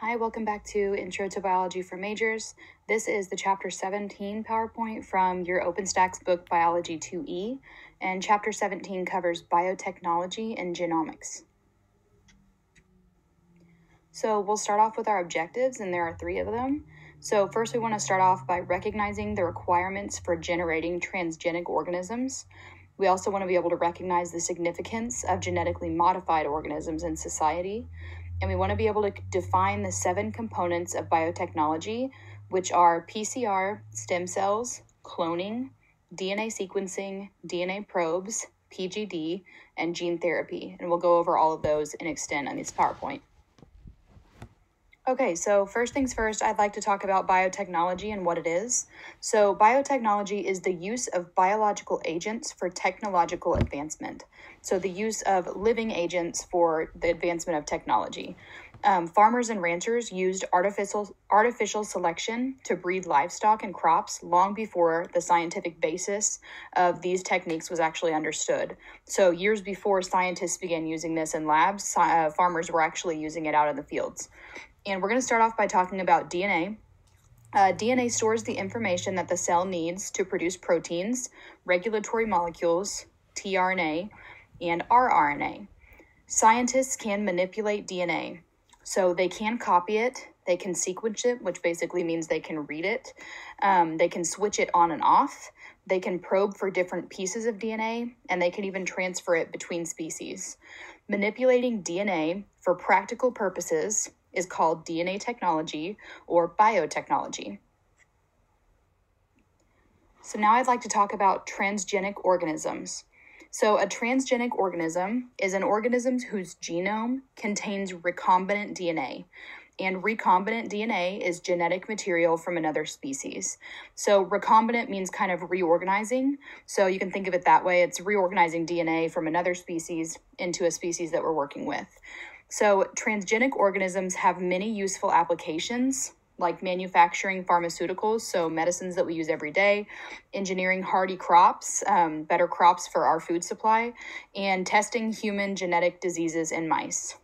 Hi, welcome back to Intro to Biology for Majors. This is the Chapter 17 PowerPoint from your OpenStax book Biology 2E, and Chapter 17 covers biotechnology and genomics. So we'll start off with our objectives, and there are three of them. So, first, we want to start off by recognizing the requirements for generating transgenic organisms. We also want to be able to recognize the significance of genetically modified organisms in society and we want to be able to define the seven components of biotechnology, which are PCR, stem cells, cloning, DNA sequencing, DNA probes, PGD, and gene therapy. And we'll go over all of those in extent on this PowerPoint. Okay, so first things first, I'd like to talk about biotechnology and what it is. So, biotechnology is the use of biological agents for technological advancement. So, the use of living agents for the advancement of technology. Um, farmers and ranchers used artificial artificial selection to breed livestock and crops long before the scientific basis of these techniques was actually understood. So years before scientists began using this in labs, uh, farmers were actually using it out in the fields. And we're going to start off by talking about DNA. Uh, DNA stores the information that the cell needs to produce proteins, regulatory molecules, tRNA, and rRNA. Scientists can manipulate DNA. So they can copy it, they can sequence it, which basically means they can read it, um, they can switch it on and off, they can probe for different pieces of DNA, and they can even transfer it between species. Manipulating DNA for practical purposes is called DNA technology or biotechnology. So, now I'd like to talk about transgenic organisms. So, a transgenic organism is an organism whose genome contains recombinant DNA. And recombinant DNA is genetic material from another species. So, recombinant means kind of reorganizing. So, you can think of it that way it's reorganizing DNA from another species into a species that we're working with. So, transgenic organisms have many useful applications, like manufacturing pharmaceuticals, so medicines that we use every day, engineering hardy crops, um, better crops for our food supply, and testing human genetic diseases in mice.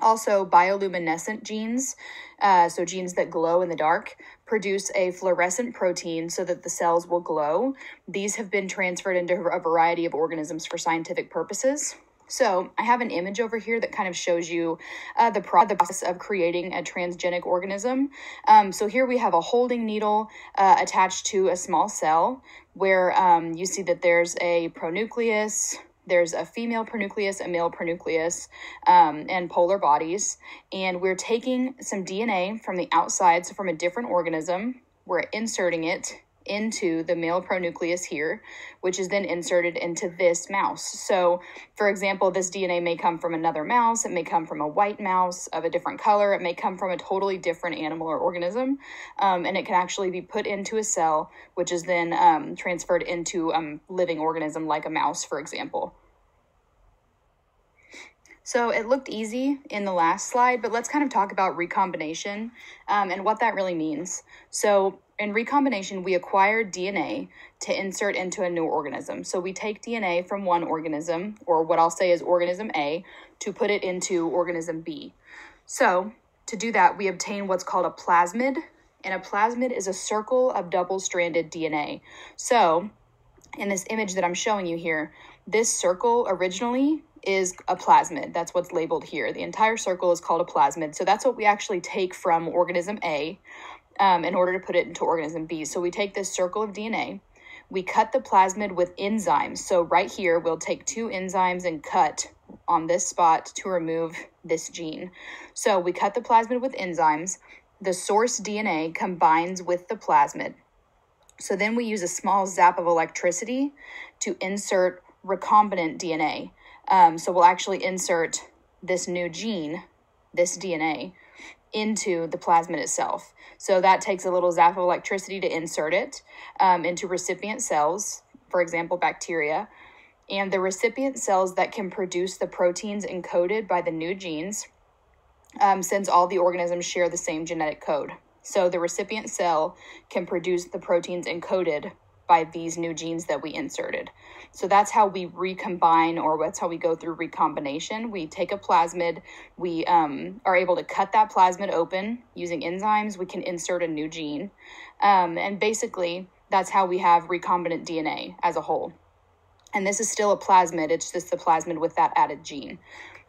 Also, bioluminescent genes, uh, so genes that glow in the dark, produce a fluorescent protein so that the cells will glow. These have been transferred into a variety of organisms for scientific purposes. So I have an image over here that kind of shows you uh, the, pro- the process of creating a transgenic organism. Um, so here we have a holding needle uh, attached to a small cell where um, you see that there's a pronucleus, there's a female pronucleus, a male pronucleus, um, and polar bodies. And we're taking some DNA from the outside, so from a different organism, we're inserting it into the male pronucleus here, which is then inserted into this mouse. So, for example, this DNA may come from another mouse, it may come from a white mouse of a different color, it may come from a totally different animal or organism, um, and it can actually be put into a cell, which is then um, transferred into a um, living organism like a mouse, for example. So it looked easy in the last slide, but let's kind of talk about recombination um, and what that really means. So in recombination, we acquire DNA to insert into a new organism. So we take DNA from one organism, or what I'll say is organism A, to put it into organism B. So to do that, we obtain what's called a plasmid, and a plasmid is a circle of double stranded DNA. So in this image that I'm showing you here, this circle originally is a plasmid. That's what's labeled here. The entire circle is called a plasmid. So that's what we actually take from organism A um, in order to put it into organism B. So we take this circle of DNA, we cut the plasmid with enzymes. So right here, we'll take two enzymes and cut on this spot to remove this gene. So we cut the plasmid with enzymes. The source DNA combines with the plasmid. So then we use a small zap of electricity to insert recombinant DNA. Um, so we'll actually insert this new gene, this DNA, into the plasmid itself. So that takes a little zap of electricity to insert it um, into recipient cells, for example, bacteria. And the recipient cells that can produce the proteins encoded by the new genes, um, since all the organisms share the same genetic code. So the recipient cell can produce the proteins encoded by these new genes that we inserted. So that's how we recombine, or that's how we go through recombination. We take a plasmid, we um, are able to cut that plasmid open using enzymes, we can insert a new gene. Um, and basically, that's how we have recombinant DNA as a whole. And this is still a plasmid, it's just the plasmid with that added gene.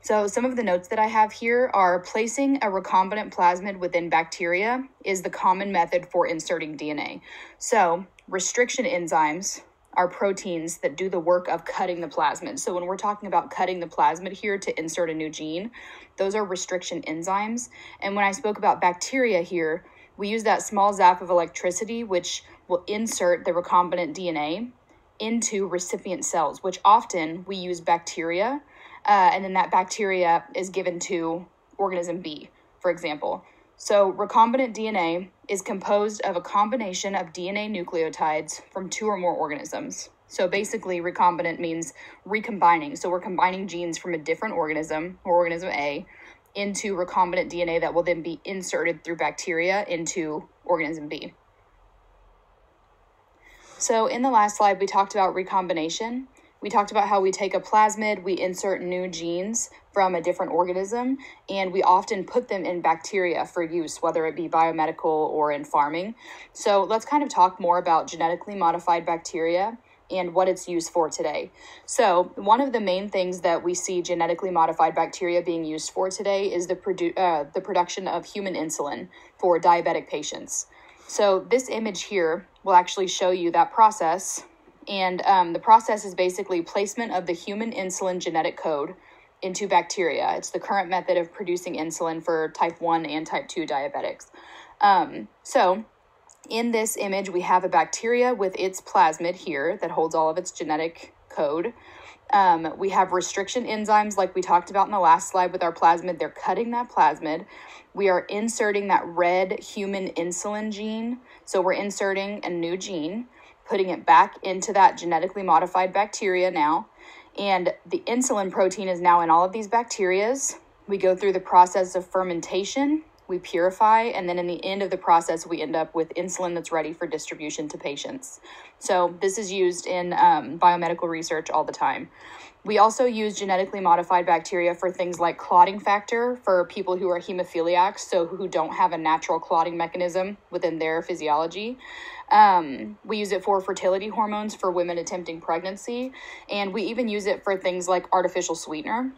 So, some of the notes that I have here are placing a recombinant plasmid within bacteria is the common method for inserting DNA. So, restriction enzymes are proteins that do the work of cutting the plasmid. So, when we're talking about cutting the plasmid here to insert a new gene, those are restriction enzymes. And when I spoke about bacteria here, we use that small zap of electricity, which will insert the recombinant DNA into recipient cells, which often we use bacteria uh, and then that bacteria is given to organism B, for example. So, recombinant DNA is composed of a combination of DNA nucleotides from two or more organisms. So, basically, recombinant means recombining. So, we're combining genes from a different organism, or organism A, into recombinant DNA that will then be inserted through bacteria into organism B. So, in the last slide, we talked about recombination. We talked about how we take a plasmid, we insert new genes from a different organism, and we often put them in bacteria for use, whether it be biomedical or in farming. So let's kind of talk more about genetically modified bacteria and what it's used for today. So, one of the main things that we see genetically modified bacteria being used for today is the, produ- uh, the production of human insulin for diabetic patients. So, this image here will actually show you that process and um, the process is basically placement of the human insulin genetic code into bacteria. It's the current method of producing insulin for type 1 and type 2 diabetics. Um, so, in this image, we have a bacteria with its plasmid here that holds all of its genetic code. Um, we have restriction enzymes, like we talked about in the last slide with our plasmid. They're cutting that plasmid. We are inserting that red human insulin gene. So, we're inserting a new gene putting it back into that genetically modified bacteria now. And the insulin protein is now in all of these bacterias. We go through the process of fermentation, we purify, and then in the end of the process, we end up with insulin that's ready for distribution to patients. So, this is used in um, biomedical research all the time. We also use genetically modified bacteria for things like clotting factor for people who are hemophiliacs, so who don't have a natural clotting mechanism within their physiology. Um, we use it for fertility hormones for women attempting pregnancy, and we even use it for things like artificial sweetener.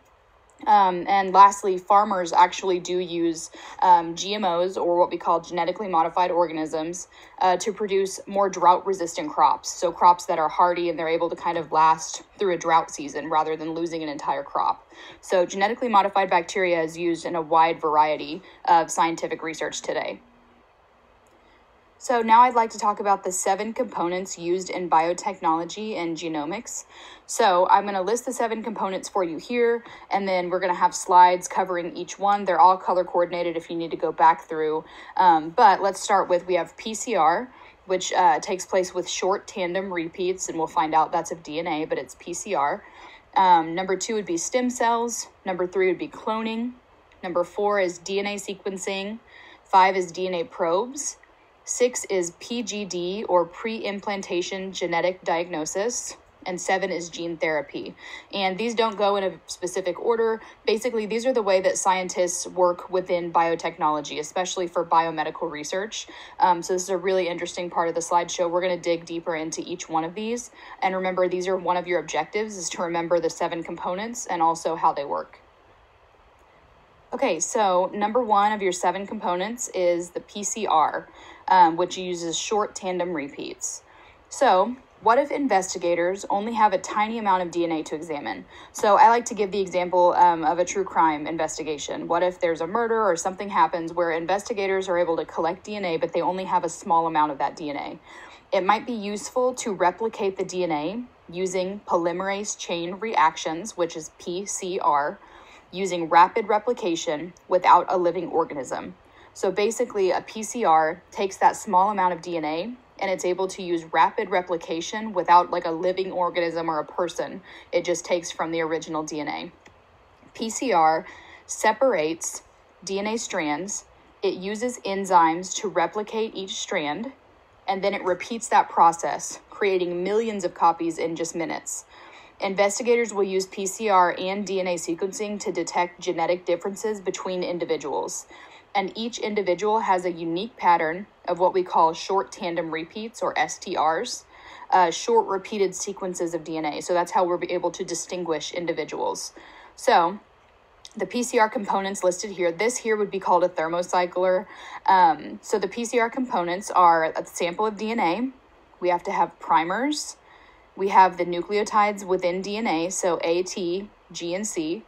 Um, and lastly, farmers actually do use um, GMOs or what we call genetically modified organisms uh, to produce more drought resistant crops. So, crops that are hardy and they're able to kind of last through a drought season rather than losing an entire crop. So, genetically modified bacteria is used in a wide variety of scientific research today. So now I'd like to talk about the seven components used in biotechnology and genomics. So I'm going to list the seven components for you here, and then we're going to have slides covering each one. They're all color coordinated if you need to go back through. Um, but let's start with we have PCR, which uh, takes place with short tandem repeats, and we'll find out that's of DNA, but it's PCR. Um, number two would be stem cells. Number three would be cloning. Number four is DNA sequencing. Five is DNA probes. Six is PGD or pre implantation genetic diagnosis. And seven is gene therapy. And these don't go in a specific order. Basically, these are the way that scientists work within biotechnology, especially for biomedical research. Um, so, this is a really interesting part of the slideshow. We're going to dig deeper into each one of these. And remember, these are one of your objectives is to remember the seven components and also how they work. Okay, so number one of your seven components is the PCR um, which uses short tandem repeats. So, what if investigators only have a tiny amount of DNA to examine? So, I like to give the example um, of a true crime investigation. What if there's a murder or something happens where investigators are able to collect DNA, but they only have a small amount of that DNA? It might be useful to replicate the DNA using polymerase chain reactions, which is PCR, using rapid replication without a living organism. So basically, a PCR takes that small amount of DNA and it's able to use rapid replication without like a living organism or a person. It just takes from the original DNA. PCR separates DNA strands, it uses enzymes to replicate each strand, and then it repeats that process, creating millions of copies in just minutes. Investigators will use PCR and DNA sequencing to detect genetic differences between individuals. And each individual has a unique pattern of what we call short tandem repeats or STRs, uh, short repeated sequences of DNA. So that's how we're able to distinguish individuals. So the PCR components listed here, this here would be called a thermocycler. Um, so the PCR components are a sample of DNA. We have to have primers. We have the nucleotides within DNA, so A, T, G, and C.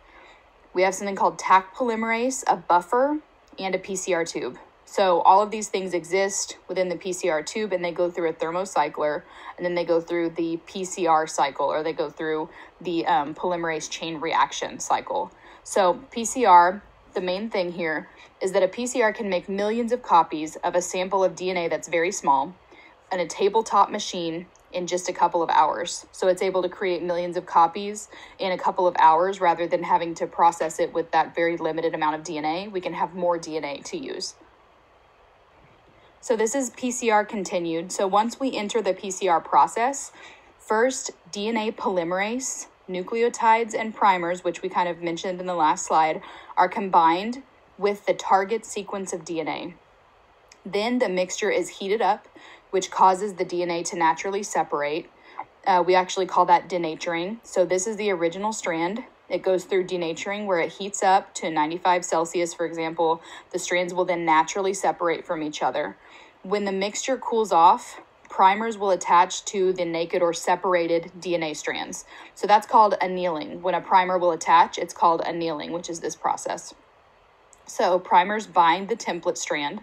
We have something called Taq polymerase, a buffer, and a PCR tube. So all of these things exist within the PCR tube and they go through a thermocycler and then they go through the PCR cycle or they go through the um, polymerase chain reaction cycle. So PCR, the main thing here is that a PCR can make millions of copies of a sample of DNA that's very small on a tabletop machine in just a couple of hours. So it's able to create millions of copies in a couple of hours rather than having to process it with that very limited amount of DNA. We can have more DNA to use. So this is PCR continued. So once we enter the PCR process, first DNA polymerase, nucleotides, and primers, which we kind of mentioned in the last slide, are combined with the target sequence of DNA. Then the mixture is heated up, which causes the DNA to naturally separate. Uh, we actually call that denaturing. So this is the original strand. It goes through denaturing where it heats up to 95 Celsius, for example. The strands will then naturally separate from each other. When the mixture cools off, primers will attach to the naked or separated DNA strands. So that's called annealing. When a primer will attach, it's called annealing, which is this process. So primers bind the template strand,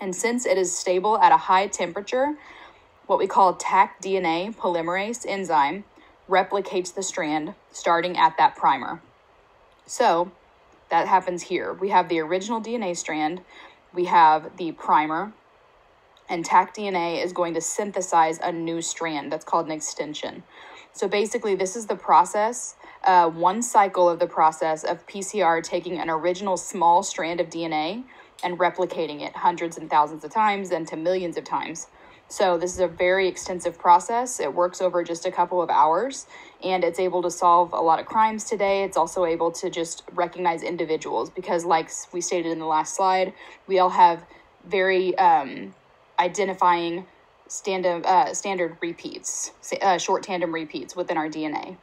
and since it is stable at a high temperature, what we call Taq DNA polymerase enzyme replicates the strand starting at that primer. So that happens here. We have the original DNA strand, we have the primer, and Taq DNA is going to synthesize a new strand that's called an extension. So basically, this is the process, uh, one cycle of the process of PCR taking an original small strand of DNA and replicating it hundreds and thousands of times and to millions of times. So this is a very extensive process. It works over just a couple of hours and it's able to solve a lot of crimes today. It's also able to just recognize individuals because like we stated in the last slide, we all have very um, identifying standard, uh, standard repeats, uh, short tandem repeats within our DNA.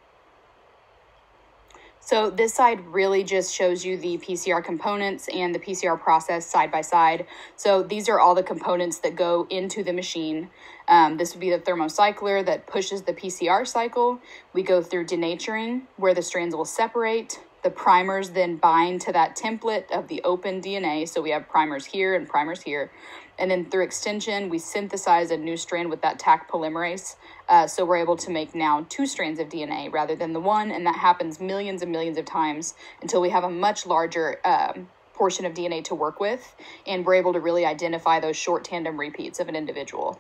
So this side really just shows you the PCR components and the PCR process side by side. So these are all the components that go into the machine. Um, this would be the thermocycler that pushes the PCR cycle. We go through denaturing where the strands will separate. The primers then bind to that template of the open DNA. So we have primers here and primers here. And then through extension, we synthesize a new strand with that Taq polymerase. Uh, so we're able to make now two strands of DNA rather than the one. And that happens millions and millions of times until we have a much larger um, portion of DNA to work with. And we're able to really identify those short tandem repeats of an individual.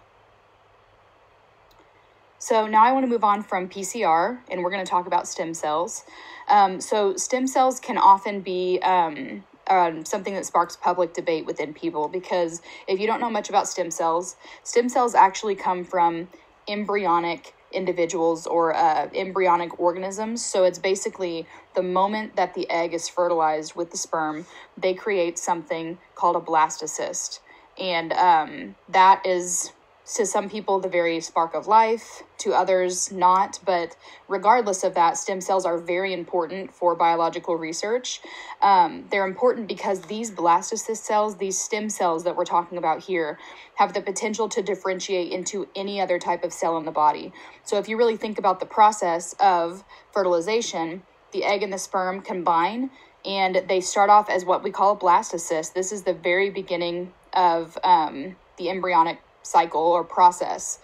So now I want to move on from PCR and we're going to talk about stem cells. Um, so stem cells can often be um, um, something that sparks public debate within people because if you don't know much about stem cells, stem cells actually come from embryonic individuals or uh, embryonic organisms. So it's basically the moment that the egg is fertilized with the sperm, they create something called a blastocyst. And um, that is to some people the very spark of life, to others not. But regardless of that, stem cells are very important for biological research. Um, they're important because these blastocyst cells, these stem cells that we're talking about here, have the potential to differentiate into any other type of cell in the body. So if you really think about the process of fertilization, the egg and the sperm combine and they start off as what we call a blastocyst. This is the very beginning of um, the embryonic cycle or process.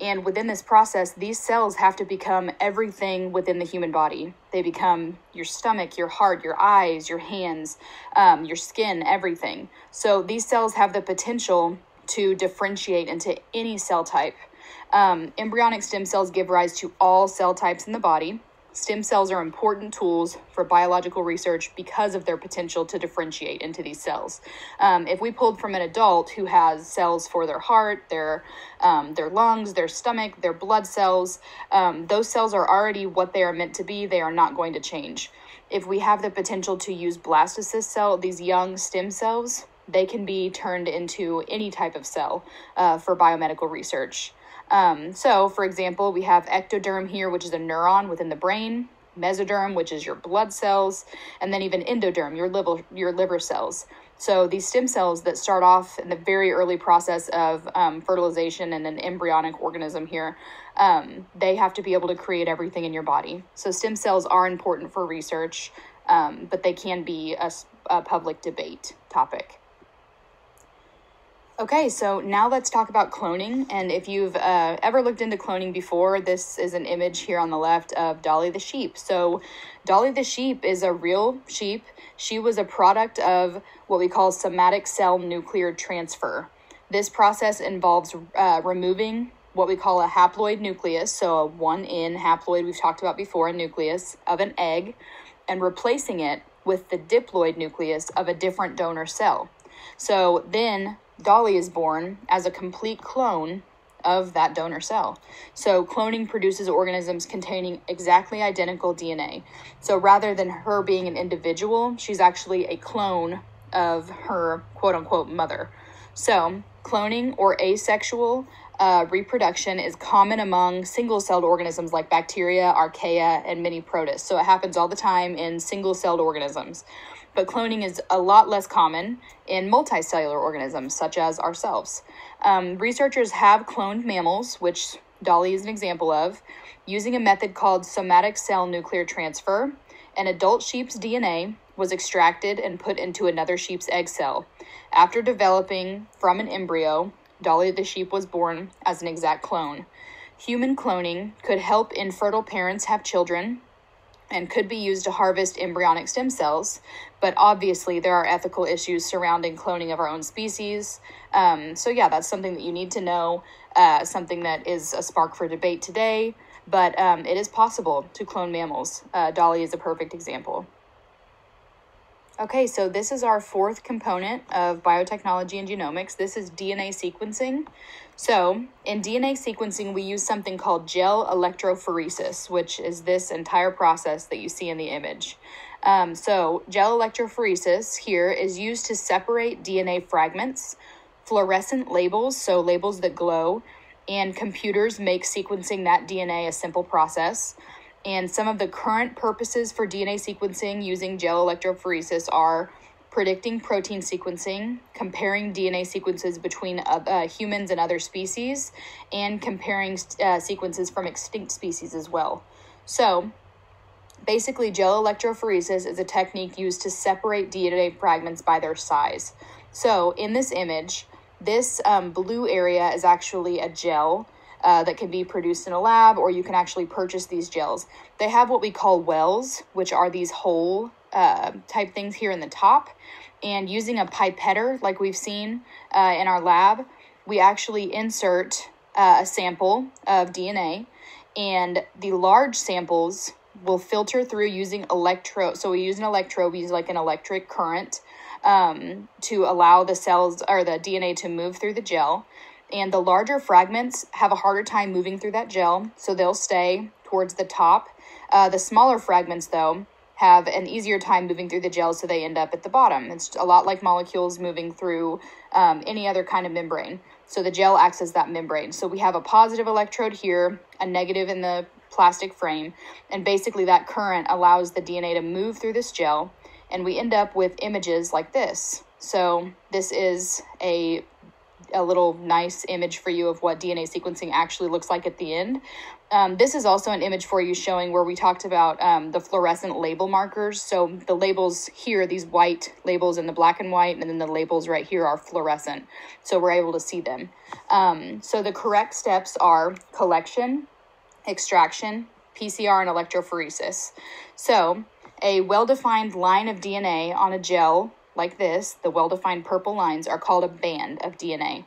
And within this process, these cells have to become everything within the human body. They become your stomach, your heart, your eyes, your hands, um, your skin, everything. So these cells have the potential to differentiate into any cell type. Um, embryonic stem cells give rise to all cell types in the body. Stem cells are important tools for biological research because of their potential to differentiate into these cells. Um, if we pulled from an adult who has cells for their heart, their um, their lungs, their stomach, their blood cells, um, those cells are already what they are meant to be. They are not going to change. If we have the potential to use blastocyst cell, these young stem cells, they can be turned into any type of cell uh, for biomedical research. Um, so, for example, we have ectoderm here, which is a neuron within the brain, mesoderm, which is your blood cells, and then even endoderm, your liver, your liver cells. So, these stem cells that start off in the very early process of um, fertilization in an embryonic organism here, um, they have to be able to create everything in your body. So, stem cells are important for research, um, but they can be a, a public debate topic. Okay, so now let's talk about cloning. And if you've uh, ever looked into cloning before, this is an image here on the left of Dolly the sheep. So, Dolly the sheep is a real sheep. She was a product of what we call somatic cell nuclear transfer. This process involves uh, removing what we call a haploid nucleus, so a 1N haploid we've talked about before, a nucleus of an egg, and replacing it with the diploid nucleus of a different donor cell. So then Dolly is born as a complete clone of that donor cell. So cloning produces organisms containing exactly identical DNA. So rather than her being an individual, she's actually a clone of her quote unquote mother. So cloning or asexual uh, reproduction is common among single celled organisms like bacteria, archaea, and many protists. So it happens all the time in single celled organisms but cloning is a lot less common in multicellular organisms such as ourselves. Um, researchers have cloned mammals, which Dolly is an example of, using a method called somatic cell nuclear transfer. An adult sheep's DNA was extracted and put into another sheep's egg cell. After developing from an embryo, Dolly the sheep was born as an exact clone. Human cloning could help infertile parents have children and could be used to harvest embryonic stem cells. But obviously, there are ethical issues surrounding cloning of our own species. Um, so, yeah, that's something that you need to know, uh, something that is a spark for debate today. But um, it is possible to clone mammals. Uh, Dolly is a perfect example. Okay, so this is our fourth component of biotechnology and genomics. This is DNA sequencing. So, in DNA sequencing, we use something called gel electrophoresis, which is this entire process that you see in the image. Um, so, gel electrophoresis here is used to separate DNA fragments, fluorescent labels, so labels that glow, and computers make sequencing that DNA a simple process. And some of the current purposes for DNA sequencing using gel electrophoresis are predicting protein sequencing, comparing DNA sequences between uh, uh, humans and other species, and comparing uh, sequences from extinct species as well. So, basically, gel electrophoresis is a technique used to separate DNA fragments by their size. So, in this image, this um, blue area is actually a gel uh, that can be produced in a lab, or you can actually purchase these gels. They have what we call wells, which are these hole uh, type things here in the top. And using a pipetter, like we've seen uh, in our lab, we actually insert uh, a sample of DNA, and the large samples will filter through using electro. So we use an electrode, we use like an electric current um, to allow the cells or the DNA to move through the gel and the larger fragments have a harder time moving through that gel, so they'll stay towards the top. Uh, the smaller fragments, though, have an easier time moving through the gel, so they end up at the bottom. It's a lot like molecules moving through um, any other kind of membrane. So the gel acts as that membrane. So we have a positive electrode here, a negative in the plastic frame, and basically that current allows the DNA to move through this gel, and we end up with images like this. So this is a a little nice image for you of what DNA sequencing actually looks like at the end. Um, this is also an image for you showing where we talked about um, the fluorescent label markers. So the labels here, these white labels in the black and white, and then the labels right here are fluorescent. So we're able to see them. Um, so the correct steps are collection, extraction, PCR, and electrophoresis. So a well-defined line of DNA on a gel like this, the well defined purple lines, are called a band of DNA.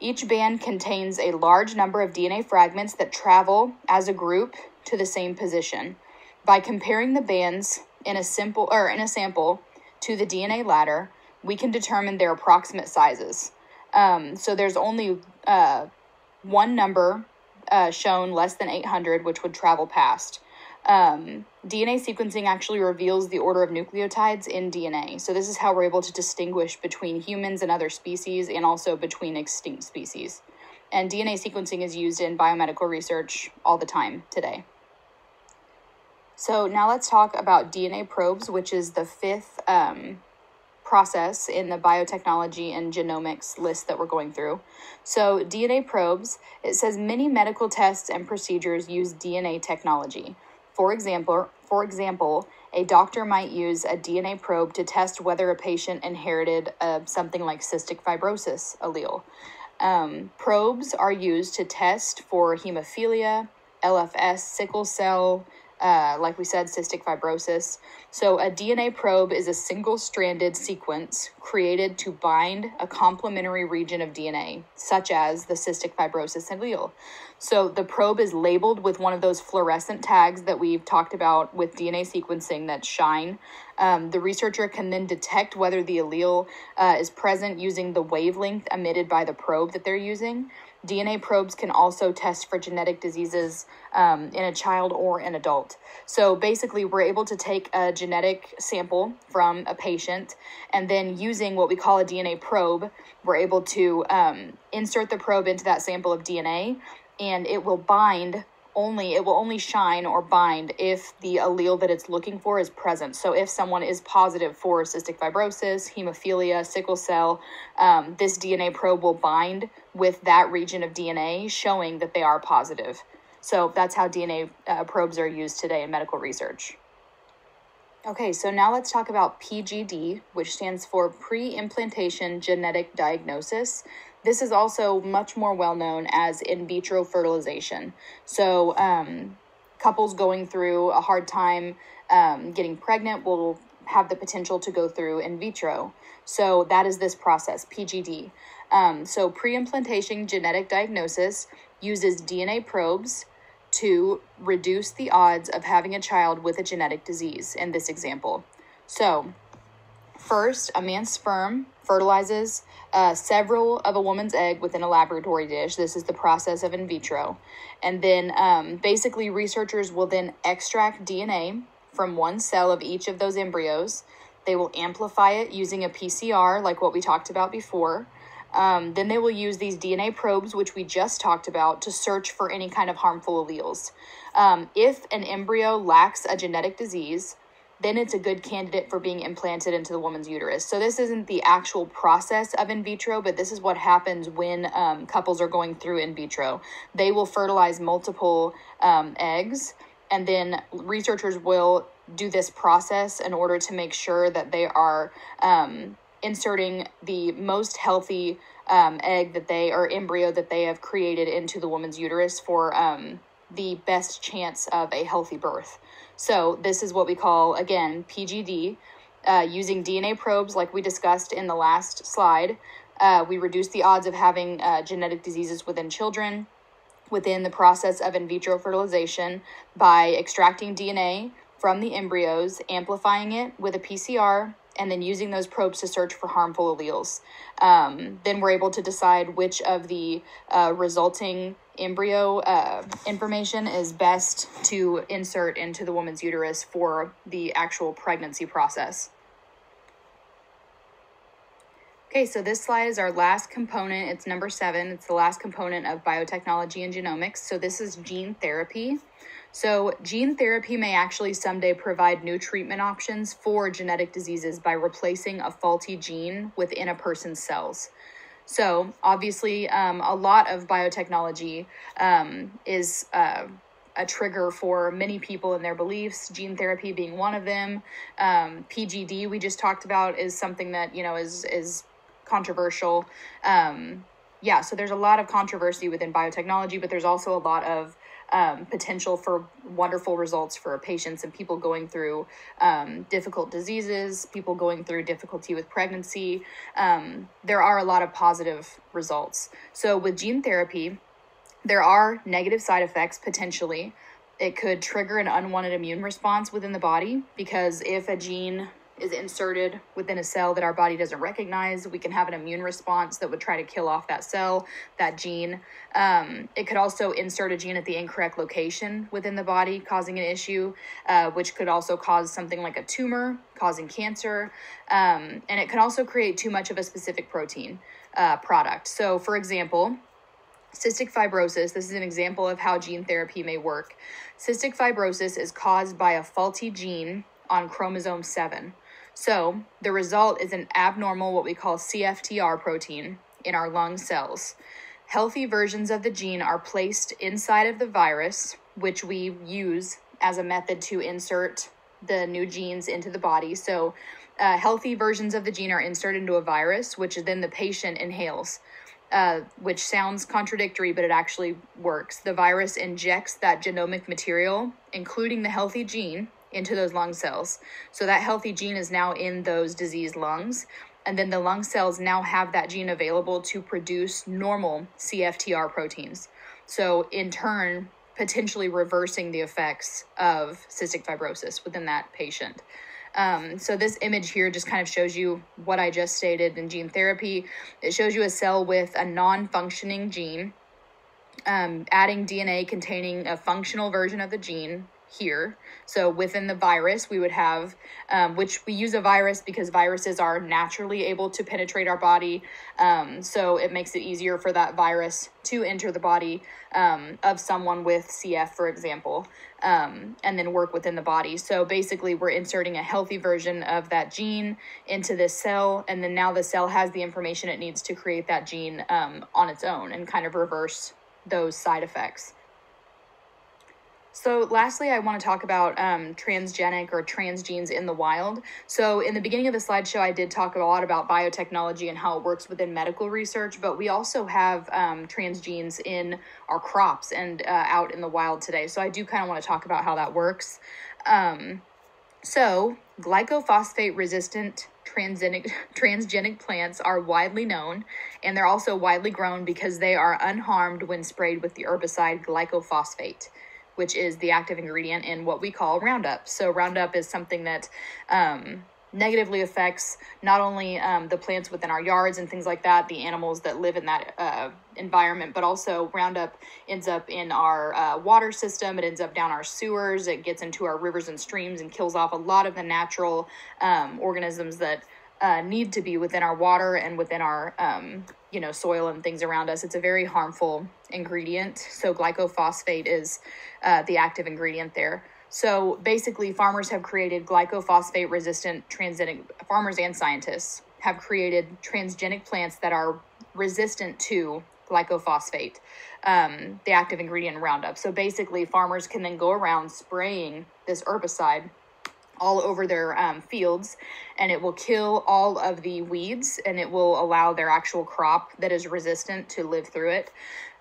Each band contains a large number of DNA fragments that travel as a group to the same position. By comparing the bands in a simple or in a sample to the DNA ladder, we can determine their approximate sizes. Um, so there's only uh, one number uh, shown less than 800, which would travel past. Um, DNA sequencing actually reveals the order of nucleotides in DNA. So, this is how we're able to distinguish between humans and other species and also between extinct species. And DNA sequencing is used in biomedical research all the time today. So, now let's talk about DNA probes, which is the fifth um, process in the biotechnology and genomics list that we're going through. So, DNA probes, it says many medical tests and procedures use DNA technology. For example, for example, a doctor might use a DNA probe to test whether a patient inherited uh, something like cystic fibrosis allele. Um, probes are used to test for hemophilia, LFS, sickle cell, uh, like we said, cystic fibrosis. So, a DNA probe is a single stranded sequence created to bind a complementary region of DNA, such as the cystic fibrosis allele. So, the probe is labeled with one of those fluorescent tags that we've talked about with DNA sequencing that shine. Um, the researcher can then detect whether the allele uh, is present using the wavelength emitted by the probe that they're using. DNA probes can also test for genetic diseases um, in a child or an adult. So basically, we're able to take a genetic sample from a patient and then using what we call a DNA probe, we're able to um, insert the probe into that sample of DNA and it will bind only it will only shine or bind if the allele that it's looking for is present. So if someone is positive for cystic fibrosis, hemophilia, sickle cell, um, this DNA probe will bind with that region of DNA, showing that they are positive. So that's how DNA uh, probes are used today in medical research. Okay, so now let's talk about PGD, which stands for pre implantation genetic diagnosis. This is also much more well known as in vitro fertilization. So, um, couples going through a hard time um, getting pregnant will have the potential to go through in vitro. So, that is this process, PGD. Um, so, pre implantation genetic diagnosis uses DNA probes to reduce the odds of having a child with a genetic disease in this example. So, first, a man's sperm fertilizes uh, several of a woman's egg within a laboratory dish. This is the process of in vitro. And then um, basically, researchers will then extract DNA from one cell of each of those embryos. They will amplify it using a PCR, like what we talked about before. Um, then they will use these DNA probes, which we just talked about, to search for any kind of harmful alleles. Um, if an embryo lacks a genetic disease, then it's a good candidate for being implanted into the woman's uterus. So, this isn't the actual process of in vitro, but this is what happens when um, couples are going through in vitro. They will fertilize multiple um, eggs, and then researchers will do this process in order to make sure that they are um, inserting the most healthy um, egg that they or embryo that they have created into the woman's uterus for um, the best chance of a healthy birth. So, this is what we call, again, PGD. Uh, using DNA probes, like we discussed in the last slide, uh, we reduce the odds of having uh, genetic diseases within children within the process of in vitro fertilization by extracting DNA from the embryos, amplifying it with a PCR, and then using those probes to search for harmful alleles. Um, then we're able to decide which of the uh, resulting embryo uh, information is best to insert into the woman's uterus for the actual pregnancy process. Okay, so this slide is our last component. It's number seven. It's the last component of biotechnology and genomics. So this is gene therapy. So, gene therapy may actually someday provide new treatment options for genetic diseases by replacing a faulty gene within a person's cells. So, obviously, um, a lot of biotechnology um, is uh, a trigger for many people and their beliefs, gene therapy being one of them. Um, PGD, we just talked about, is something that, you know, is, is controversial. Um, yeah, so there's a lot of controversy within biotechnology, but there's also a lot of um, potential for wonderful results for patients and people going through um, difficult diseases, people going through difficulty with pregnancy. Um, there are a lot of positive results. So, with gene therapy, there are negative side effects potentially, it could trigger an unwanted immune response within the body because if a gene is inserted within a cell that our body doesn't recognize, we can have an immune response that would try to kill off that cell, that gene. Um, it could also insert a gene at the incorrect location within the body, causing an issue, uh, which could also cause something like a tumor, causing cancer. Um, and it can also create too much of a specific protein uh, product. So, for example, Cystic fibrosis, this is an example of how gene therapy may work. Cystic fibrosis is caused by a faulty gene on chromosome 7. So, the result is an abnormal, what we call CFTR protein in our lung cells. Healthy versions of the gene are placed inside of the virus, which we use as a method to insert the new genes into the body. So, uh, healthy versions of the gene are inserted into a virus, which then the patient inhales. Uh, which sounds contradictory, but it actually works. The virus injects that genomic material, including the healthy gene, into those lung cells. So that healthy gene is now in those diseased lungs. And then the lung cells now have that gene available to produce normal CFTR proteins. So, in turn, potentially reversing the effects of cystic fibrosis within that patient. Um, so this image here just kind of shows you what I just stated in gene therapy. It shows you a cell with a non-functioning gene, um, adding DNA containing a functional version of the gene here. So within the virus, we would have, um, which we use a virus because viruses are naturally able to penetrate our body. Um, so it makes it easier for that virus to enter the body um, of someone with CF, for example, um, and then work within the body. So basically, we're inserting a healthy version of that gene into this cell, and then now the cell has the information it needs to create that gene um, on its own and kind of reverse those side effects. So, lastly, I want to talk about um, transgenic or transgenes in the wild. So, in the beginning of the slideshow, I did talk a lot about biotechnology and how it works within medical research, but we also have um, transgenes in our crops and uh, out in the wild today. So, I do kind of want to talk about how that works. Um, so, glyphosate resistant transgenic, transgenic plants are widely known and they're also widely grown because they are unharmed when sprayed with the herbicide glyphosate which is the active ingredient in what we call Roundup. So, Roundup is something that um, negatively affects not only um, the plants within our yards and things like that, the animals that live in that uh, environment, but also Roundup ends up in our uh, water system. It ends up down our sewers. It gets into our rivers and streams and kills off a lot of the natural um, organisms that uh, need to be within our water and within our um, you know soil and things around us. It's a very harmful ingredient. So glyphosate is uh, the active ingredient there. So basically, farmers have created glyphosate resistant transgenic farmers and scientists have created transgenic plants that are resistant to glyphosate, um, the active ingredient in Roundup. So basically, farmers can then go around spraying this herbicide all over their um, fields and it will kill all of the weeds and it will allow their actual crop that is resistant to live through it.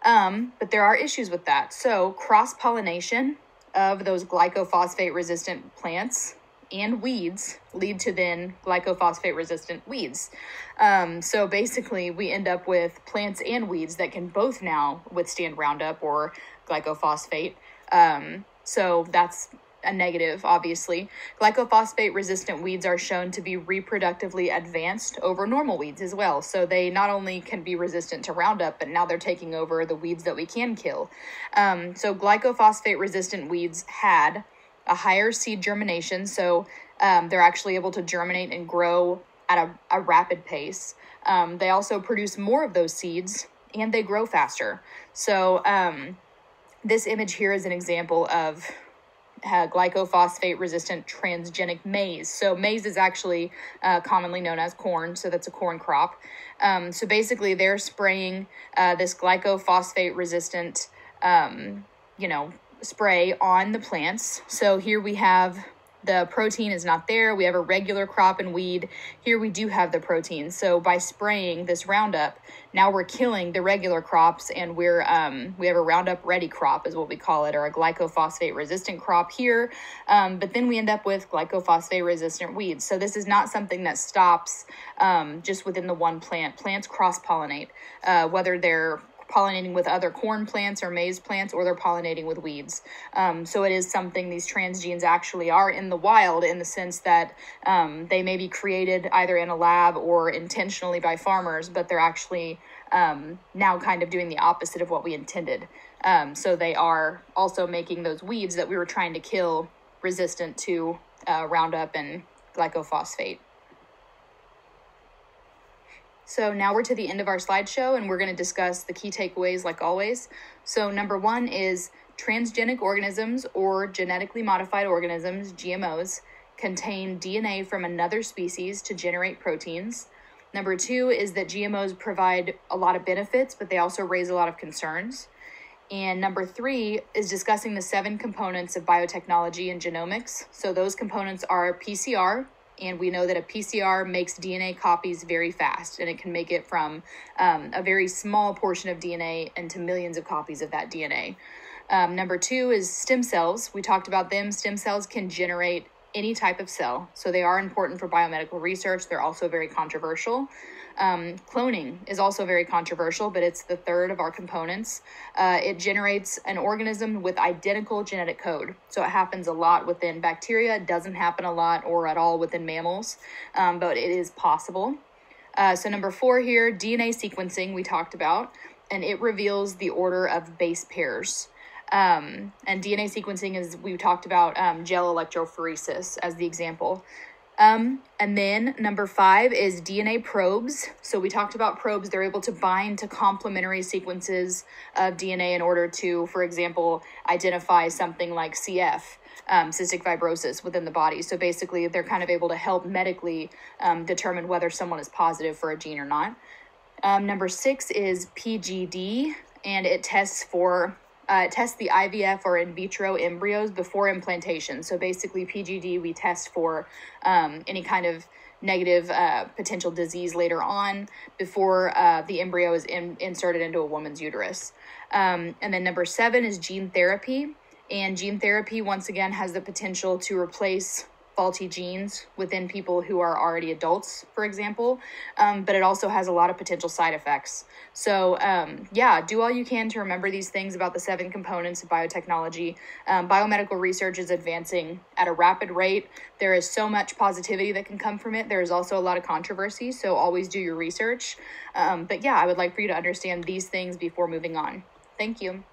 Um, but there are issues with that. So, cross pollination of those glyphosate resistant plants and weeds lead to then glyphosate resistant weeds. Um, so basically, we end up with plants and weeds that can both now withstand Roundup or glyphosate. Um, so that's a negative, obviously. Glyphosate resistant weeds are shown to be reproductively advanced over normal weeds as well. So they not only can be resistant to Roundup, but now they're taking over the weeds that we can kill. Um, so glyphosate resistant weeds had a higher seed germination, so um, they're actually able to germinate and grow at a, a rapid pace. Um, they also produce more of those seeds and they grow faster. So, um, this image here is an example of uh, glyphosate resistant transgenic maize. So, maize is actually uh, commonly known as corn, so that's a corn crop. Um, so, basically, they're spraying uh, this glyphosate resistant, um, you know, spray on the plants. So, here we have the protein is not there. We have a regular crop and weed. Here we do have the protein. So by spraying this Roundup, now we're killing the regular crops and we're um, we have a Roundup ready crop is what we call it, or a glyphosate resistant crop here. Um, but then we end up with glyphosate resistant weeds. So this is not something that stops um, just within the one plant. Plants cross pollinate, uh, whether they're pollinating with other corn plants or maize plants, or they're pollinating with weeds. Um, so it is something these transgenes actually are in the wild in the sense that um, they may be created either in a lab or intentionally by farmers, but they're actually um, now kind of doing the opposite of what we intended. Um, so they are also making those weeds that we were trying to kill resistant to uh, Roundup and glyphosate. So now we're to the end of our slideshow and we're going to discuss the key takeaways like always. So number one is transgenic organisms or genetically modified organisms, GMOs, contain DNA from another species to generate proteins. Number two is that GMOs provide a lot of benefits, but they also raise a lot of concerns. And number three is discussing the seven components of biotechnology and genomics. So those components are PCR, and we know that a PCR makes DNA copies very fast, and it can make it from um, a very small portion of DNA into millions of copies of that DNA. Um, number two is stem cells. We talked about them. Stem cells can generate any type of cell, so they are important for biomedical research. They're also very controversial. Um, cloning is also very controversial, but it's the third of our components. Uh, it generates an organism with identical genetic code. So it happens a lot within bacteria, it doesn't happen a lot or at all within mammals, um, but it is possible. Uh, so, number four here DNA sequencing, we talked about, and it reveals the order of base pairs. Um, and DNA sequencing is, we talked about um, gel electrophoresis as the example. Um, and then number five is DNA probes. So we talked about probes. They're able to bind to complementary sequences of DNA in order to, for example, identify something like CF, um, cystic fibrosis within the body. So basically, they're kind of able to help medically um, determine whether someone is positive for a gene or not. Um, number six is PGD, and it tests for uh, test the IVF or in vitro embryos before implantation. So basically, PGD, we test for um, any kind of negative uh, potential disease later on before uh, the embryo is in, inserted into a woman's uterus. Um, and then number seven is gene therapy. And gene therapy, once again, has the potential to replace faulty genes within people who are already adults, for example, um, but it also has a lot of potential side effects. So, um, yeah, do all you can to remember these things about the seven components of biotechnology. Um, biomedical research is advancing at a rapid rate. There is so much positivity that can come from it. There is also a lot of controversy, so always do your research. Um, but yeah, I would like for you to understand these things before moving on. Thank you.